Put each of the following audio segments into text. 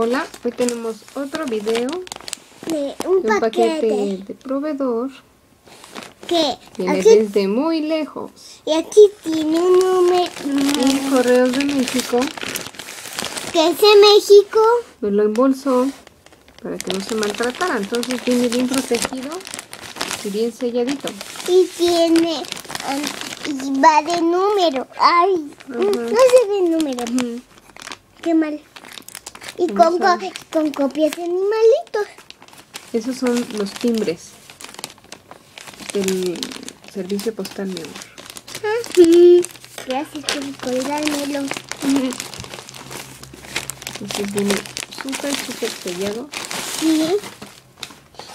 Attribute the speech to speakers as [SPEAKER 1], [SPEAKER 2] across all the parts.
[SPEAKER 1] Hola, hoy tenemos otro video
[SPEAKER 2] de un,
[SPEAKER 1] de un paquete
[SPEAKER 2] paquete.
[SPEAKER 1] de proveedor.
[SPEAKER 2] Que
[SPEAKER 1] Viene
[SPEAKER 2] aquí,
[SPEAKER 1] desde muy lejos.
[SPEAKER 2] y aquí tiene un número
[SPEAKER 1] Y Correos de México
[SPEAKER 2] que es de México.
[SPEAKER 1] me lo embolsó para que no se maltratara. Entonces viene bien protegido y bien selladito.
[SPEAKER 2] Y tiene. um, y va de número. Ay,
[SPEAKER 1] Ajá.
[SPEAKER 2] no se ve número. Qué mal. Y con, co- con copias de animalitos.
[SPEAKER 1] Esos son los timbres del servicio postal, mi amor.
[SPEAKER 2] Gracias por colgármelo.
[SPEAKER 1] Entonces viene súper, súper sellado.
[SPEAKER 2] Sí.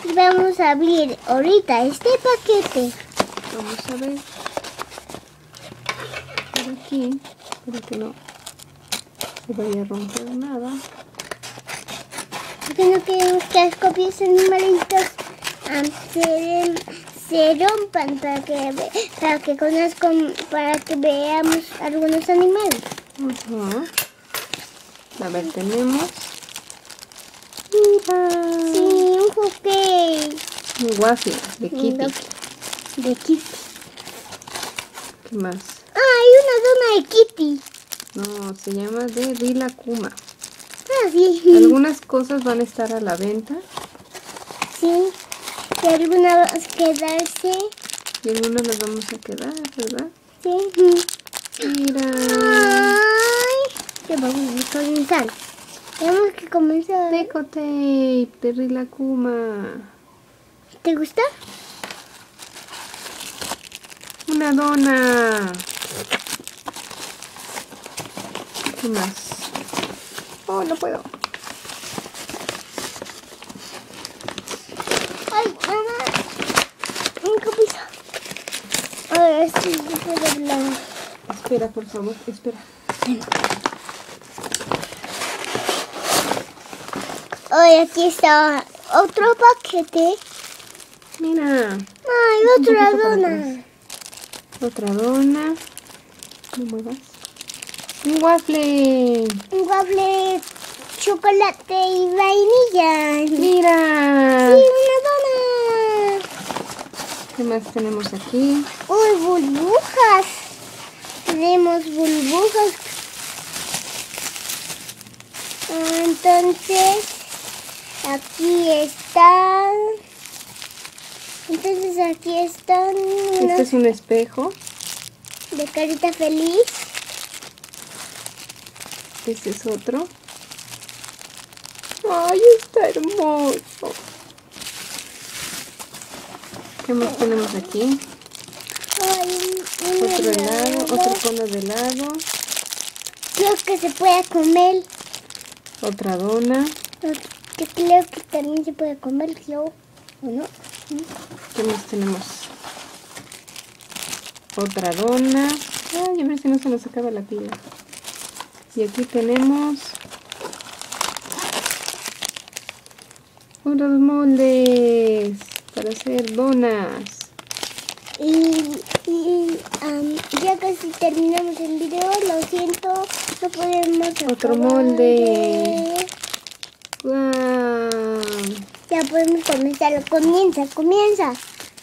[SPEAKER 2] Y vamos a abrir ahorita este paquete.
[SPEAKER 1] Vamos a ver. Por aquí, para que no se vaya a romper nada.
[SPEAKER 2] Porque no queremos que las copias animalitos am, se, se rompan para que, para que conozcan, para que veamos algunos animales.
[SPEAKER 1] A ver, tenemos. Mira.
[SPEAKER 2] Sí, un hockey
[SPEAKER 1] Un waffle de Kitty.
[SPEAKER 2] De Kitty.
[SPEAKER 1] ¿Qué más?
[SPEAKER 2] Ah, hay una dona de Kitty.
[SPEAKER 1] No, se llama de Rila Kuma.
[SPEAKER 2] Sí.
[SPEAKER 1] Algunas cosas van a estar a la venta
[SPEAKER 2] Sí. Y algunas quedarse.
[SPEAKER 1] y algunas las vamos a quedar, ¿verdad?
[SPEAKER 2] Sí.
[SPEAKER 1] Mira.
[SPEAKER 2] Ay, que vamos a comenzar. Tenemos que comenzar.
[SPEAKER 1] Deco tape de.
[SPEAKER 2] ¿Te gusta?
[SPEAKER 1] Una dona. ¿Qué más? Oh, no puedo.
[SPEAKER 2] Ay, mamá. Un copito. Ahora sí, puedo hablar.
[SPEAKER 1] Espera, por favor, espera.
[SPEAKER 2] Hoy aquí está otro paquete.
[SPEAKER 1] Mira,
[SPEAKER 2] Ay, otra dona.
[SPEAKER 1] otra dona. No muevas. Un waffle.
[SPEAKER 2] Un waffle, chocolate y vainilla.
[SPEAKER 1] Mira.
[SPEAKER 2] Sí, una dona.
[SPEAKER 1] ¿Qué más tenemos aquí?
[SPEAKER 2] Uy, burbujas. Tenemos burbujas. Entonces, aquí están. Entonces aquí están
[SPEAKER 1] Este es un espejo.
[SPEAKER 2] de carita feliz.
[SPEAKER 1] Este es otro. Ay, está hermoso. ¿Qué más tenemos aquí? Otro helado,
[SPEAKER 2] helado.
[SPEAKER 1] otro cono de helado,
[SPEAKER 2] Creo que se puede comer.
[SPEAKER 1] otra dona.
[SPEAKER 2] Yo creo que también se puede comer, yo. ¿O no?
[SPEAKER 1] ¿Qué más tenemos? Otra dona. Ay, a ver si no se nos acaba la pila. Y aquí tenemos unos moldes para hacer donas.
[SPEAKER 2] Y, ya casi terminamos el video, lo siento, no podemos
[SPEAKER 1] Otro
[SPEAKER 2] acabar
[SPEAKER 1] molde.
[SPEAKER 2] de-
[SPEAKER 1] ¡Guau!
[SPEAKER 2] Ya podemos comenzar, comienza, comienza.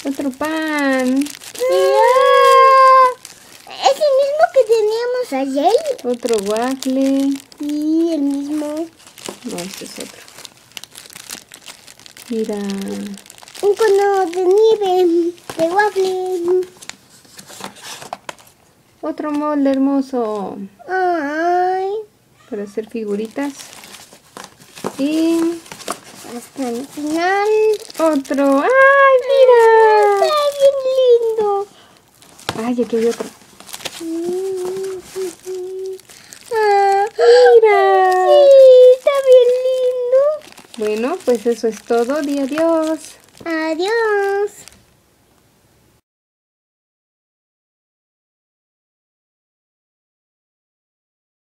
[SPEAKER 1] Otro pan.
[SPEAKER 2] ¡Ah! Es el mismo que teníamos ayer.
[SPEAKER 1] Otro waffle.
[SPEAKER 2] Sí, el mismo.
[SPEAKER 1] No, este es otro. Mira.
[SPEAKER 2] Un cono de nieve, de waffle.
[SPEAKER 1] Otro molde hermoso
[SPEAKER 2] Ay,
[SPEAKER 1] para hacer figuritas. Y
[SPEAKER 2] hasta el final.
[SPEAKER 1] otro. ¡Ay, mira!
[SPEAKER 2] Está bien lindo.
[SPEAKER 1] ¡Ay, aquí hay otro!
[SPEAKER 2] Ah,
[SPEAKER 1] ¡Mira!
[SPEAKER 2] sí, está bien lindo.
[SPEAKER 1] Bueno, pues eso es todo. Di adiós.
[SPEAKER 2] Adiós.